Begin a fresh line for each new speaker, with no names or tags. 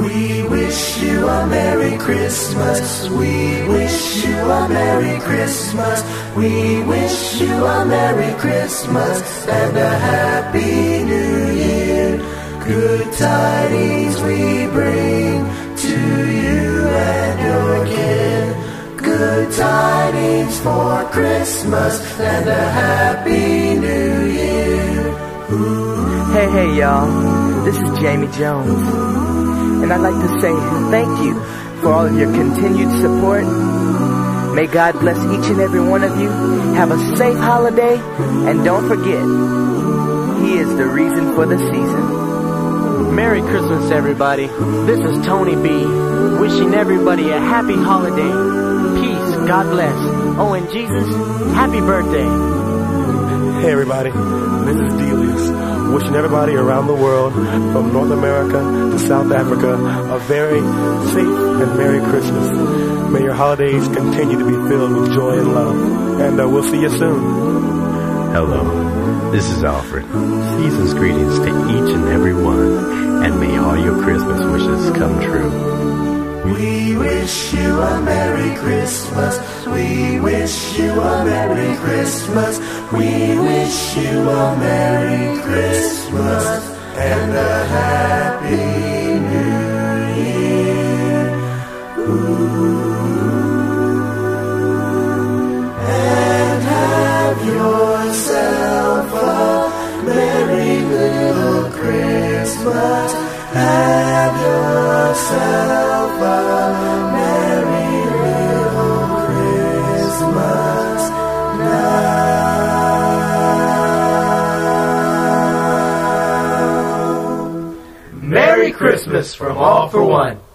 We wish you a Merry Christmas. We wish you a Merry Christmas. We wish you a Merry Christmas and a Happy New Year. Good tidings we bring to you and your kin. Good tidings for Christmas and a Happy New Year.
Hey, hey, y'all. This is Jamie Jones. And I'd like to say thank you for all of your continued support. May God bless each and every one of you. Have a safe holiday. And don't forget, He is the reason for the season.
Merry Christmas, everybody. This is Tony B. Wishing everybody a happy holiday. Peace. God bless. Oh, and Jesus, happy birthday.
Hey, everybody. This is Delious wishing everybody around the world, from North America to South Africa, a very safe and Merry Christmas. May your holidays continue to be filled with joy and love. And uh, we'll see you soon.
Hello, this is Alfred. Season's greetings to each and every one, and may all your Christmas wishes come true.
We wish you a Merry Christmas. We wish you a Merry Christmas. We wish you a Merry Christmas and a Happy New Year. And have yourself a merry little Christmas. Have yourself a Merry Christmas
from All-4-One.